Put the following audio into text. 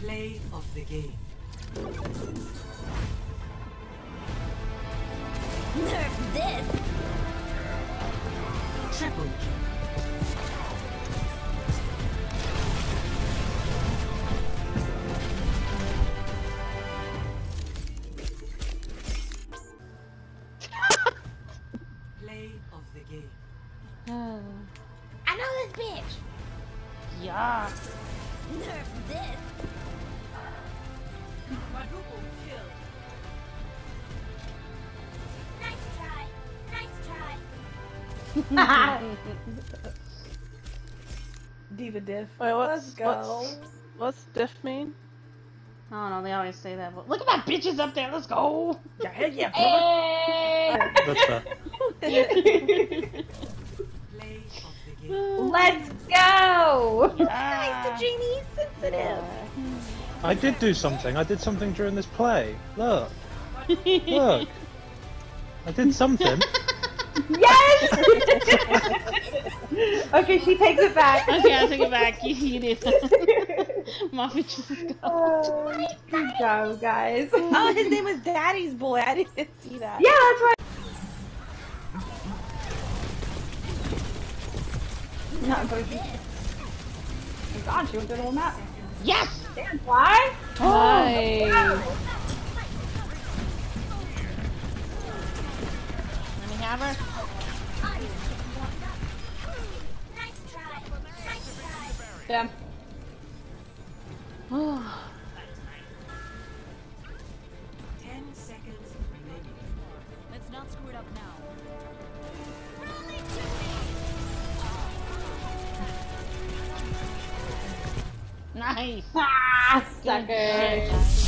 Play of the game. Nerf this! Triple kill. Play of the game. Oh. I know this bitch! yeah. Nerf this! D.Va diff. Wait, what's, Let's go. What's, what's diff mean? I don't know. They always say that. But look at my bitches up there. Let's go. Yeah, hell yeah, brother. What's that? Play of the game. Let's go! Ah. Nice, Genie, sensitive. I did do something. I did something during this play. Look. Look. I did something. Yes! okay, she takes it back. okay, I'll take it back. You, you did. my bitches is go. Oh, good job, guys. Oh, his name was Daddy's Boy. I didn't see that. Yeah, that's right. Not Boogie. Oh god, she went through the whole map. Yes. Damn, why? Nice. Let me have her. Nice try! Nice try! Damn. Ten seconds remaining. Let's not screw it up now. nice. Ah, sucker. Shit.